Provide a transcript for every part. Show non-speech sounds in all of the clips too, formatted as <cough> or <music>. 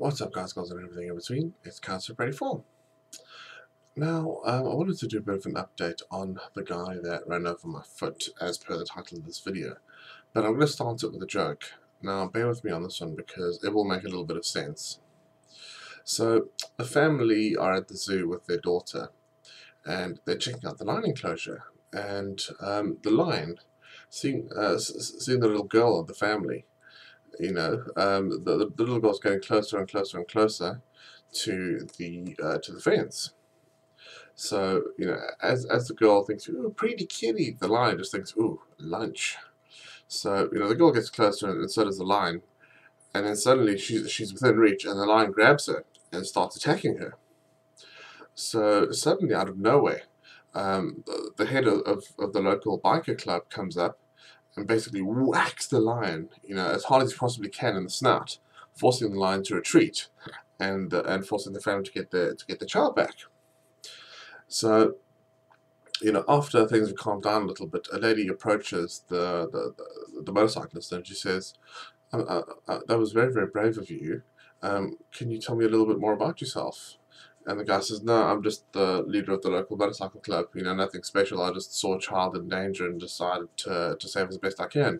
What's up guys, girls and everything in between, it's Cowtipper 84. Now, um, I wanted to do a bit of an update on the guy that ran over my foot as per the title of this video. But I'm going to start it with a joke. Now, bear with me on this one because it will make a little bit of sense. So, a family are at the zoo with their daughter and they're checking out the lion enclosure. And um, the lion, seeing, uh, seeing the little girl of the family, you know, um, the, the little girl's getting closer and closer and closer to the uh, to the fence. So you know, as as the girl thinks, "Ooh, pretty kitty," the lion just thinks, "Ooh, lunch." So you know, the girl gets closer, and so does the lion. And then suddenly she's she's within reach, and the lion grabs her and starts attacking her. So suddenly, out of nowhere, um, the, the head of, of, of the local biker club comes up and basically whacks the lion, you know, as hard as he possibly can in the snout, forcing the lion to retreat, and uh, and forcing the family to get the to get the child back. So, you know, after things have calmed down a little bit, a lady approaches the the, the, the motorcyclist and she says, uh, uh, uh, "That was very very brave of you. Um, can you tell me a little bit more about yourself?" And the guy says, no, I'm just the leader of the local motorcycle club. You know, nothing special. I just saw a child in danger and decided to, to save as best I can.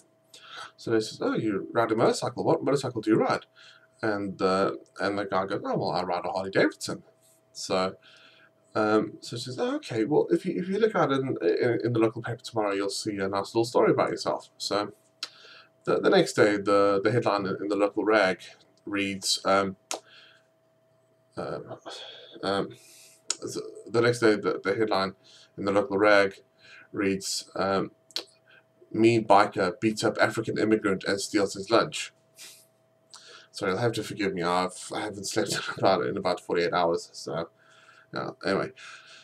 So he says, oh, you ride a motorcycle. What motorcycle do you ride? And uh, and the guy goes, oh, well, I ride a Harley Davidson. So um, so she says, oh, okay, well, if you, if you look at it in, in, in, the local paper tomorrow, you'll see a nice little story about yourself. So the, the next day, the, the headline in the local rag reads, um, uh, um, the next day, the, the, headline in the local rag reads, um, Mean biker beats up African immigrant and steals his lunch. Sorry, you'll have to forgive me. I've I haven't slept in <laughs> about in about 48 hours. So, yeah. Anyway,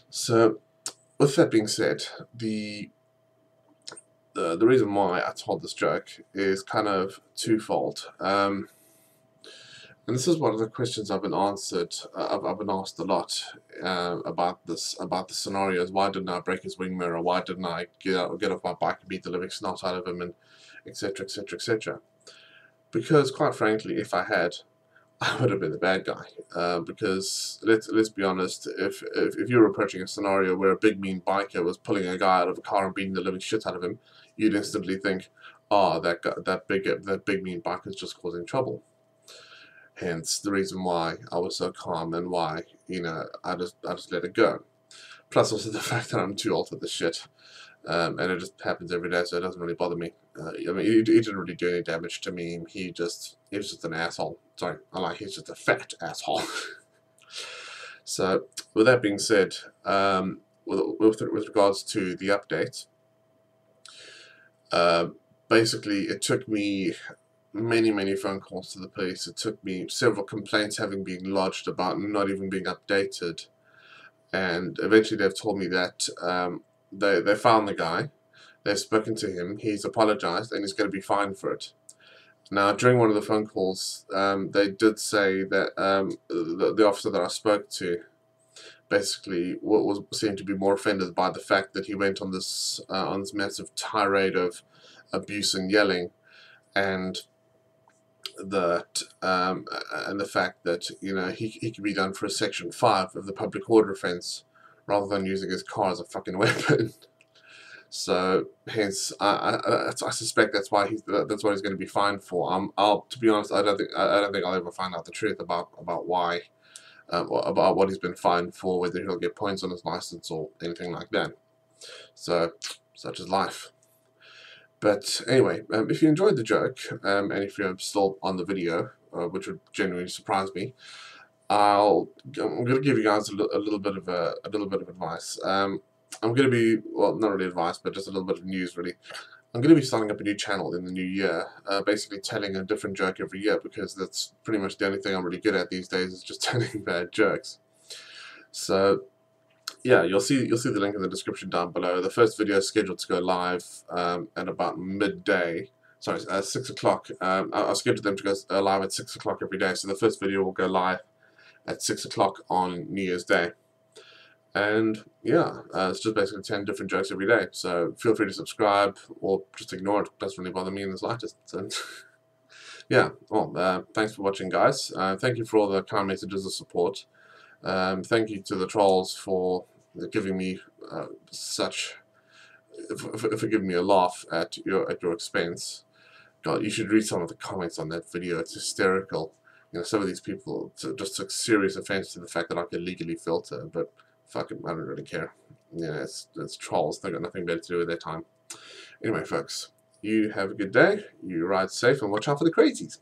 so with that being said, the the the reason why I told this joke is kind of twofold. Um, and this is one of the questions I've been answered, uh, I've, I've, been asked a lot uh, about this, about the scenarios. Why didn't I break his wing mirror? Why didn't I get, out, get off my bike and beat the living snot out of him, and etc. etc. etc. Because quite frankly, if I had, <laughs> I would have been the bad guy. Uh, because let's let's be honest, if, if if you were approaching a scenario where a big mean biker was pulling a guy out of a car and beating the living shit out of him, you'd instantly think, "Oh, that guy, that big that big mean biker is just causing trouble." Hence the reason why I was so calm and why, you know, I just I just let it go. Plus also the <laughs> fact that I'm too old for this shit. Um, and it just happens every day, so it doesn't really bother me. Uh, I mean, he, he, didn't really do any damage to me. He just, he was just an asshole. Sorry, I like, he's just a fat asshole. <laughs> so, with that being said, um, with, with, with regards to the update, uh, basically it took me many, many phone calls to the police. It took me several complaints having been lodged about not even being updated. And eventually they've told me that um, they, they found the guy, they've spoken to him, he's apologized, and he's going to be fined for it. Now, during one of the phone calls, um, they did say that um, the, the officer that I spoke to basically what was seemed to be more offended by the fact that he went on this uh, on this massive tirade of abuse and yelling, and that um, and the fact that you know he, he could be done for a section 5 of the public order offence rather than using his car as a fucking <laughs> weapon. So hence I, I, I suspect that's why he's that's what he's going to be fined for. Um I'll to be honest I don't think I, don't think I'll ever find out the truth about about why um, about what he's been fined for whether he'll get points on his license or anything like that. So such is life but anyway, um, if you enjoyed the joke, um, and if you're still on the video, uh, which would genuinely surprise me, I'll I'm going to give you guys a, a, little bit of a, a little bit of advice. Um, I'm going to be well, not really advice, but just a little bit of news, really. I'm going to be starting up a new channel in the new year, uh, basically telling a different joke every year because that's pretty much the only thing I'm really good at these days is just <laughs> telling bad jokes. So yeah, you'll see you'll see the link in the description down below. The first video is scheduled to go live um, at about midday. Sorry, uh, six o'clock. Um, I, I scheduled them to go uh, live at six o'clock every day. So the first video will go live at six o'clock on New Year's Day. And yeah, uh, it's just basically 10 different jokes every day. So feel free to subscribe or just ignore it. it doesn't really bother me in the slightest. So <laughs> yeah, well, uh, thanks for watching, guys. Uh, thank you for all the kind messages of support. Um, thank you to the trolls for giving me uh, such, for, for, giving me a laugh at your at your expense. God, you should read some of the comments on that video. It's hysterical. You know, some of these people just took serious offense to the fact that I could legally filter, but fuck it, I don't really care. Yeah, it's, it's trolls. They've got nothing better to do with their time. Anyway, folks, you have a good day. You ride safe and watch out for the crazies.